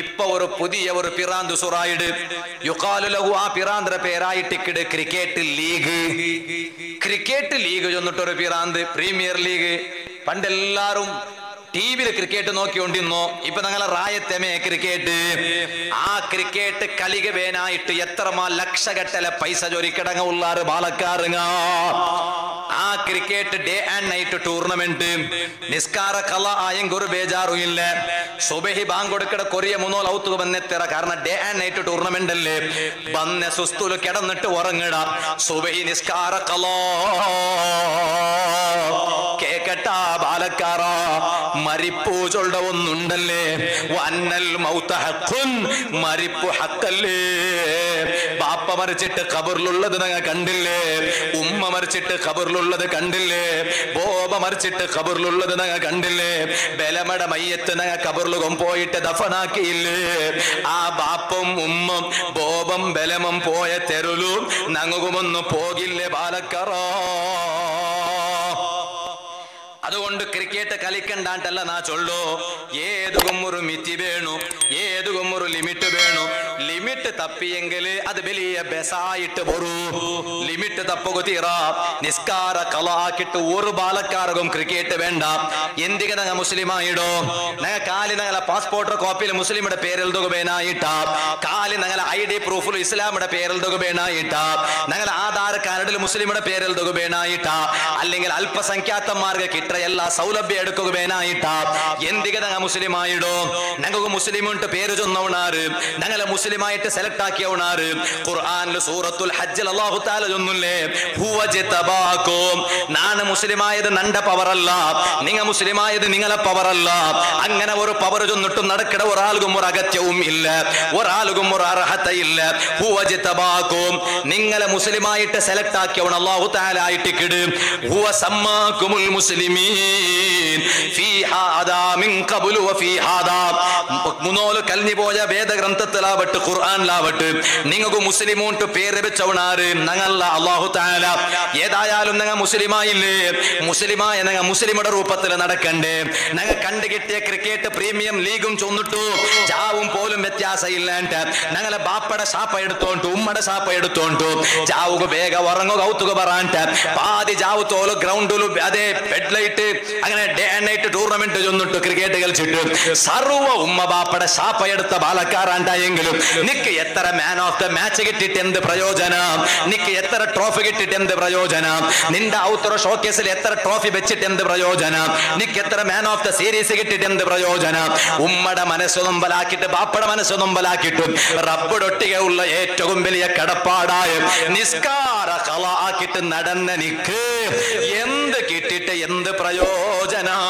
ഇപ്പൊ ഒരു പുതിയ ഒരു പിറാന്ത് സുറായിട് യുക്കാലു ലഹു ആ പിറാന്തര പേരായിട്ടിക്കിട് ക്രിക്കറ്റ് ലീഗ്. ക്രിക്കറ്റ് ലീഗ് ചെന്നിട്ടൊരു പിറാന്ത് പ്രീമിയർ ലീഗ്. പണ്ടെല്ലാരും ടി വിയിൽ ക്രിക്കറ്റ് നോക്കിക്കൊണ്ടിരുന്നോ. ഇപ്പൊ ഞങ്ങളെ റായത്തെമേ ക്രിക്കറ്റ് ആ ക്രിക്കറ്റ് കളിക വേനായിട്ട് എത്രമാ ലക്ഷകട്ടലെ പൈസ ജോലിക്കിടങ്ങ ഉള്ളാറ് ബാലക്കാറുങ്ങ ആ cricket day and night tournament നിസ്കാര കല ആയെങ്കൊരു ബേജാറും ഇല്ല സുബഹി ബാങ്കൊടുക്കട കൊറിയ മൂന്നോ ലൗത്തുക വന്നെത്തിറ കാരണം ഡേ ആൻഡ് നൈറ്റ് ടൂർണമെന്റ് അല്ലേ? വന്ന സുസ്തുൽ കിടന്നിട്ട് ഉറങ്ങിട. സുബഹി നിസ്കാര കലോ. കേക്കട്ട ബാലക്കാറ മരിപ്പു ഒന്നുണ്ടല്ലേ? വന്നൽ മൗത്ത ഹക്കുൻ മരിപ്പു ഹക്കല്ലേ? ബാപ്പ മരിച്ചിട്ട് ഖബറിലുള്ളത് ഞങ്ങൾ കണ്ടില്ലേ? ഉമ്മ മരിച്ചിട്ട് ഖബറിലുള്ളത് കണ്ടില്ലേ? ബോബ മരിച്ചിട്ട് ഖബറിലുള്ളത് ഞങ്ങൾ കണ്ടില്ലേ? ബലമട മയ്യത്ത് ഞങ്ങൾ ഖബറിലും പോയിട്ട് ദഫനാക്കിയില്ലേ? ആ ബാപ്പും ഉമ്മും ബോബം ബലമം പോയ തെരുലു നങ്ങുകുമൊന്നു പോകില്ലേ ബാലക്കറോ? അതുകൊണ്ട് ക്രിക്കറ്റ് കളിക്കണ്ടാട്ടല്ല നാ ചൊല്ലോ ഏതുകും ഒരു മിത്തി വേണു ഏതുകും ഒരു ലിമിറ്റ് വേണു ലിമിറ്റ് തപ്പിയെങ്കിൽ അത് വലിയ ബെസായിട്ട് പൊറു ലിമിറ്റ് തപ്പുക തീറാ നിസ്കാര കളാക്കിട്ട് ഒരു ബാലക്കാർക്കും ക്രിക്കറ്റ് വേണ്ട എന്തിനാ മുസ്ലിമായിടോ ഞങ്ങൾക്ക് കാലിനങ്ങളെ പാസ്പോർട്ട് കോപ്പിയിൽ മുസ്ലിമിന്റെ പേരെഴുതുകയായിട്ട കാലിൽ ഞങ്ങളെ ഐ ഡി പ്രൂഫിൽ ഇസ്ലാമിന്റെ പേരെഴുതുകയായിട്ട ഞങ്ങളെ ആധാർ കാർഡിൽ മുസ്ലിമിന്റെ പേരെഴുതുകയായിട്ട അല്ലെങ്കിൽ അല്പസംഖ്യാത്തന്മാർക്ക് കിട്ട എല്ലാ സൗലഭ്യം എടുക്കുകയായിട്ട എന്തിക ഞങ്ങൾ മുസ്ലിമായിടോ? ഞങ്ങൾക്ക് മുസ്ലിമുണ്ട് പേര് ചൊന്നവണാറ് ഞങ്ങളെ മുസ്ലിമായിട്ട് സെലക്ട് ആക്കിയവണാറ് ഖുർആാനിൽ സൂറത്തുൽ ഹജ്ജിൽ അള്ളാഹു താല ചൊന്നില്ലേ? നാണ് മുസ്ലിമായത് നന്റെ പവറല്ല നിങ്ങ മുസ്ലിമായത് നിങ്ങളെ പവറല്ല അങ്ങനെ ഒരു പവർ ചൊന്നിട്ടും നടക്കട ഒരാൾക്കും ഒരു അകത്യവും ഇല്ല. ഒരാൾക്കും ഒരു അർഹത ഇല്ല ഹുവ ജിതബാക്കും നിങ്ങളെ മുസ്ലിമായിട്ട് സെലക്ട് ആക്കിയവൺ അല്ലാഹു തആല ആയിട്ട് കിട്. ഹുവ സമ്മാക്കുമുൽ മുസ്ലിമീൻ. ഫീ ഹാദാ മിൻ ഖബ്ലു വഫീ ഹാദാ മുന്നോൽ കലിഞ്ഞു പോയ വേദഗ്രന്ഥത്തിലാവട്ട് ഖുർആനിലാവട്ട്. നിങ്ങൾക്ക് മുസ്ലിമോട്ട് പേര് വെച്ചവണാറ് ഞങ്ങളല്ല അള്ളാഹു താല ഏതായാലും നിങ്ങൾ മുസ്ലിമായില്ലേ? മുസ്ലിമായ നിങ്ങൾ മുസ്ലിമുടെ രൂപത്തിൽ നടക്കണ്ടേ. ഞങ്ങൾ കണ്ടുകിട്ടിയ ക്രിക്കറ്റ് പ്രീമിയം ലീഗും ചൊന്നിട്ടു. ചാവും പോലും വ്യത്യാസമില്ലാണ്ട് ഞങ്ങളെ ബാപ്പയുടെ സാപ്പ എടുത്തോണ്ട് ഉമ്മയുടെ സാപ്പ എടുത്തോണ്ട്. ചാവുക വേഗ ഉറങ്ങു കൗത്തുക പറയാണ്ട് പാതി ചാവ് തോൽ ഗ്രൗണ്ടിലും അതെ ബെഡ് ലൈറ്റ് അങ്ങനെ ഡേ ആൻഡ് നൈറ്റ് ടൂർണമെന്റ് ചൊന്നിട്ടു ക്രിക്കറ്റ് കളിച്ചിട്ട്. സർവ ഉമ്മ ബാപ്പയുടെ സാപ്പ എടുത്ത ബാലക്കാരാണ്ടായെങ്കിലും നിക്ക് എത്ര മാൻ ഓഫ് ദ മാച്ച് കിട്ടിയിട്ട് എന്ത് പ്രയോജനം? നിക്ക് എത്ര ട്രോഫി കിട്ടിയിട്ട് എന്ത് പ്രയോജനം? നിന്റെ ഔത്തറ ഷോക്കേസിൽ എത്ര ട്രോഫി വെച്ചിട്ട് എന്ത് പ്രയോജനം? നിക്ക് എത്ര മാൻ ഓഫ് ദ സീരീസ് കിട്ടിയിട്ട് എന്ത് പ്രയോജനം? ഉമ്മയുടെ മനസ്സ് നൊമ്പലാക്കിയിട്ട് ബാപ്പയുടെ മനസ്സ് നൊമ്പലാക്കിയിട്ടും റബ്ബിടൊട്ടിക ഉള്ള ഏറ്റവും വലിയ കടപ്പാടായ നിസ്കാര കല ആക്കിയിട്ട് നടന്ന നിക്ക്. എന്ത് കിട്ടിയിട്ട് എന്ത് പ്രയോജനം?